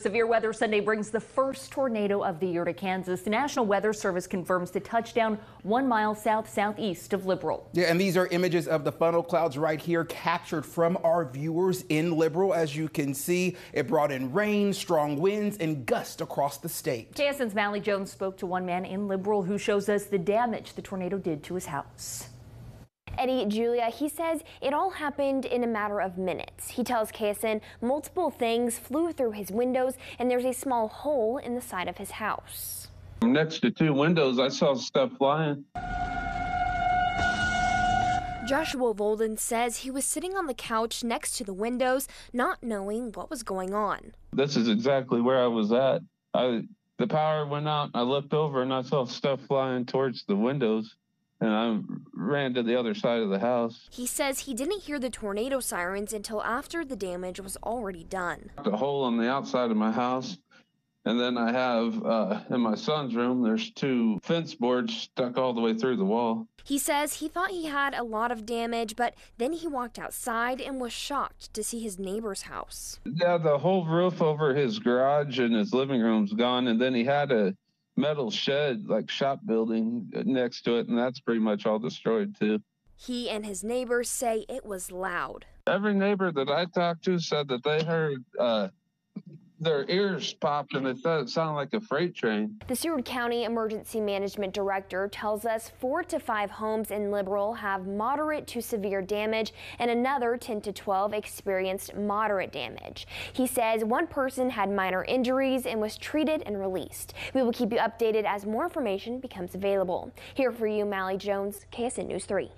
Severe weather Sunday brings the first tornado of the year to Kansas. The National Weather Service confirms the touchdown one mile south southeast of Liberal. Yeah, and these are images of the funnel clouds right here captured from our viewers in Liberal. As you can see, it brought in rain, strong winds, and gusts across the state. KSN's Mally Jones spoke to one man in Liberal who shows us the damage the tornado did to his house. Eddie Julia, he says it all happened in a matter of minutes. He tells KSN multiple things flew through his windows and there's a small hole in the side of his house. Next to two windows, I saw stuff flying. Joshua Volden says he was sitting on the couch next to the windows, not knowing what was going on. This is exactly where I was at. I the power went out. I looked over and I saw stuff flying towards the windows and I ran to the other side of the house. He says he didn't hear the tornado sirens until after the damage was already done. The hole on the outside of my house. And then I have uh, in my son's room, there's two fence boards stuck all the way through the wall. He says he thought he had a lot of damage, but then he walked outside and was shocked to see his neighbor's house. Yeah, the whole roof over his garage and his living room's gone. And then he had a metal shed, like shop building next to it, and that's pretty much all destroyed too. He and his neighbors say it was loud. Every neighbor that I talked to said that they heard uh, their ears popped and it sounded like a freight train. The Seward County Emergency Management Director tells us four to five homes in Liberal have moderate to severe damage and another 10 to 12 experienced moderate damage. He says one person had minor injuries and was treated and released. We will keep you updated as more information becomes available. Here for you, Mally Jones, KSN News 3.